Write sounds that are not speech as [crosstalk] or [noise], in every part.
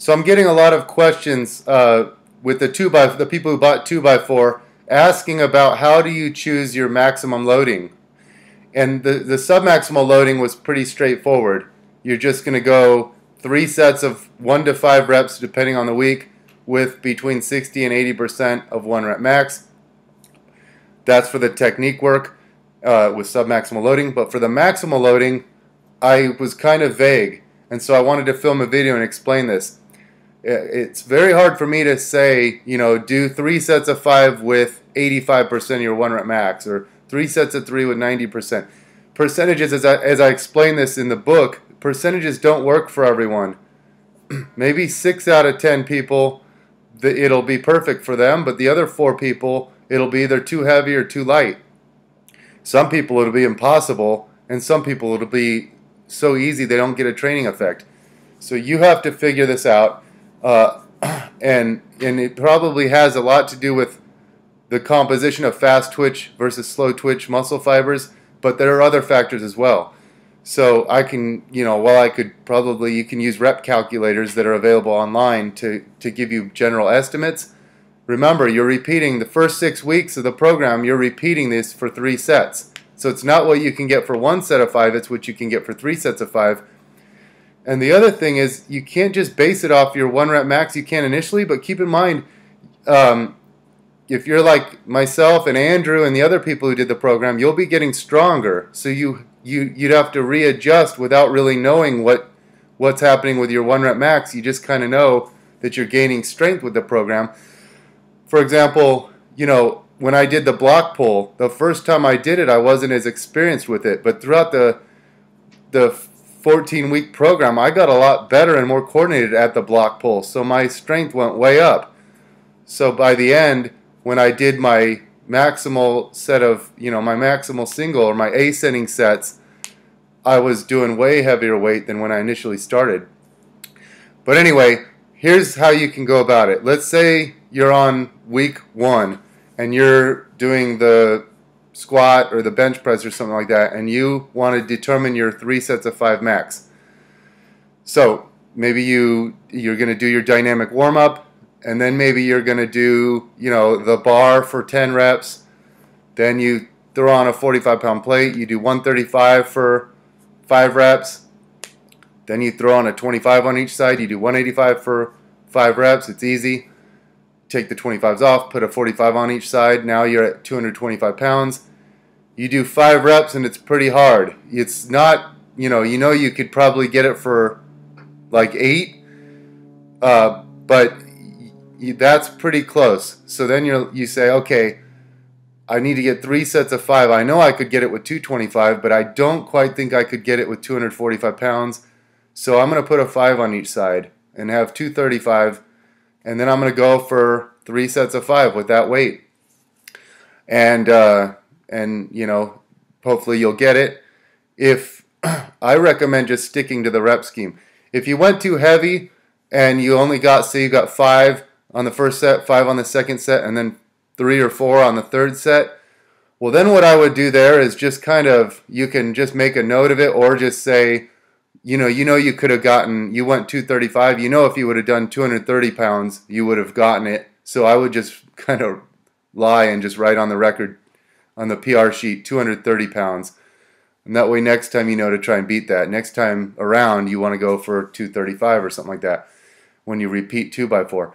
So I'm getting a lot of questions uh, with the two by the people who bought two by four asking about how do you choose your maximum loading, and the the submaximal loading was pretty straightforward. You're just going to go three sets of one to five reps depending on the week with between 60 and 80 percent of one rep max. That's for the technique work uh, with submaximal loading, but for the maximal loading, I was kind of vague, and so I wanted to film a video and explain this it's very hard for me to say, you know, do three sets of five with 85% of your one rep max or three sets of three with 90%. Percentages, as I, as I explain this in the book, percentages don't work for everyone. [clears throat] Maybe six out of 10 people, it'll be perfect for them, but the other four people, it'll be either too heavy or too light. Some people, it'll be impossible, and some people, it'll be so easy they don't get a training effect. So you have to figure this out uh, [clears throat] and and it probably has a lot to do with the composition of fast twitch versus slow twitch muscle fibers, but there are other factors as well. So I can, you know, while I could probably, you can use rep calculators that are available online to, to give you general estimates. Remember, you're repeating the first six weeks of the program, you're repeating this for three sets. So it's not what you can get for one set of five, it's what you can get for three sets of five. And the other thing is, you can't just base it off your one rep max you can initially, but keep in mind, um, if you're like myself and Andrew and the other people who did the program, you'll be getting stronger. So you you you'd have to readjust without really knowing what what's happening with your one rep max. You just kind of know that you're gaining strength with the program. For example, you know when I did the block pull, the first time I did it, I wasn't as experienced with it, but throughout the the 14 week program, I got a lot better and more coordinated at the block pull. So my strength went way up. So by the end, when I did my maximal set of, you know, my maximal single or my ascending sets, I was doing way heavier weight than when I initially started. But anyway, here's how you can go about it. Let's say you're on week one and you're doing the squat or the bench press or something like that, and you want to determine your three sets of five max. So maybe you you're going to do your dynamic warm up, and then maybe you're going to do you know the bar for 10 reps. Then you throw on a 45 pound plate. You do 135 for five reps. Then you throw on a 25 on each side. You do 185 for five reps. It's easy take the 25s off, put a 45 on each side. Now you're at 225 pounds. You do five reps and it's pretty hard. It's not, you know, you know you could probably get it for like eight, uh, but that's pretty close. So then you you say, okay, I need to get three sets of five. I know I could get it with 225, but I don't quite think I could get it with 245 pounds. So I'm going to put a five on each side and have 235 and then I'm going to go for three sets of five with that weight. And uh, and you know, hopefully you'll get it. If [clears throat] I recommend just sticking to the rep scheme. If you went too heavy and you only got say you got five on the first set, five on the second set, and then three or four on the third set. Well, then what I would do there is just kind of you can just make a note of it, or just say you know, you know, you could have gotten, you went 235. You know, if you would have done 230 pounds, you would have gotten it. So I would just [laughs] kind of lie and just write on the record on the PR sheet 230 pounds. And that way, next time you know to try and beat that. Next time around, you want to go for 235 or something like that when you repeat 2 by 4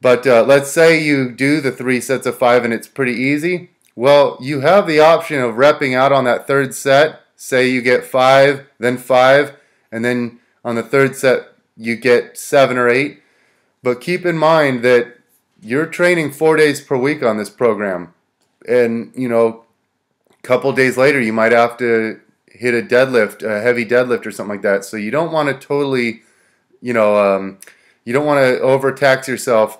But uh, let's say you do the three sets of five and it's pretty easy. Well, you have the option of repping out on that third set. Say you get five, then five, and then on the third set you get seven or eight. But keep in mind that you're training four days per week on this program, and you know, a couple days later you might have to hit a deadlift, a heavy deadlift or something like that. So you don't want to totally, you know, um, you don't want to overtax yourself.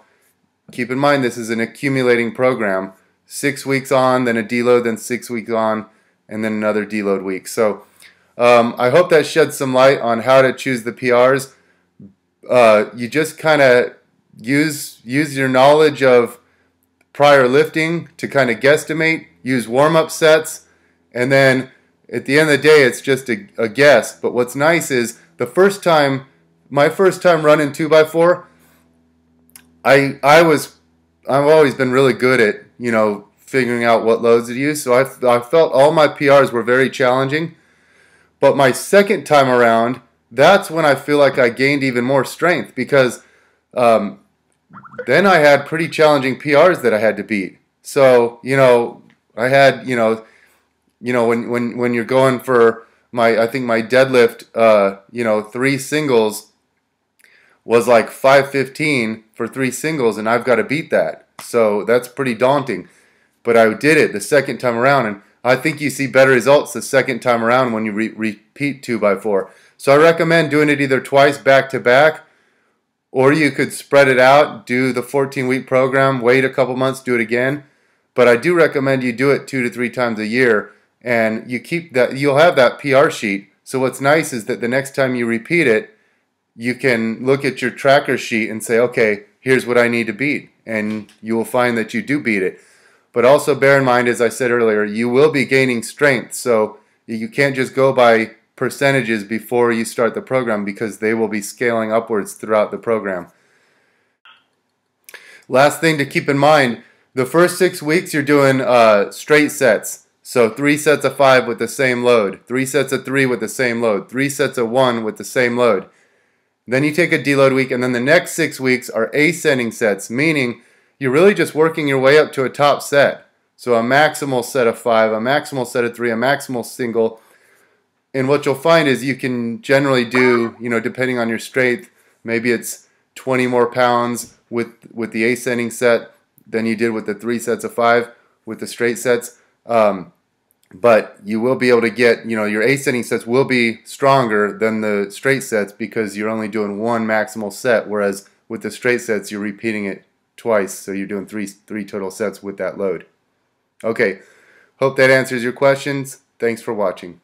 Keep in mind this is an accumulating program. Six weeks on, then a deload, then six weeks on, and then another deload week. So um, I hope that sheds some light on how to choose the PRs. Uh, you just kind of use use your knowledge of prior lifting to kind of guesstimate. Use warm up sets, and then at the end of the day, it's just a, a guess. But what's nice is the first time my first time running 2x4, I, I was, I've always been really good at, you know, figuring out what loads to use. So I, I felt all my PRs were very challenging. But my second time around, that's when I feel like I gained even more strength because um, then I had pretty challenging PRs that I had to beat. So you know, I had you know, you know when when when you're going for my I think my deadlift, uh, you know, three singles was like 515 for three singles, and I've got to beat that. So that's pretty daunting. But I did it the second time around, and I think you see better results the second time around when you re repeat 2 by 4 So I recommend doing it either twice back to back, or you could spread it out, do the 14 week program, wait a couple months, do it again. But I do recommend you do it two to three times a year, and you keep that. You'll have that PR sheet. So what's nice is that the next time you repeat it, you can look at your tracker sheet and say, okay, here's what I need to beat, and you will find that you do beat it. But also bear in mind, as I said earlier, you will be gaining strength. So you can't just go by percentages before you start the program because they will be scaling upwards throughout the program. Last thing to keep in mind, the first six weeks you're doing uh, straight sets. So three sets of five with the same load, three sets of three with the same load, three sets of one with the same load. Then you take a deload week, and then the next six weeks are ascending sets, meaning you're really just working your way up to a top set. So a maximal set of five, a maximal set of three, a maximal single. And what you'll find is you can generally do, you know, depending on your strength, maybe it's 20 more pounds with with the ascending set than you did with the three sets of five with the straight sets. Um, but you will be able to get, you know, your ascending sets will be stronger than the straight sets because you're only doing one maximal set, whereas with the straight sets you're repeating it twice, so you're doing three three total sets with that load. Okay, hope that answers your questions. Thanks for watching.